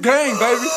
Gang, baby.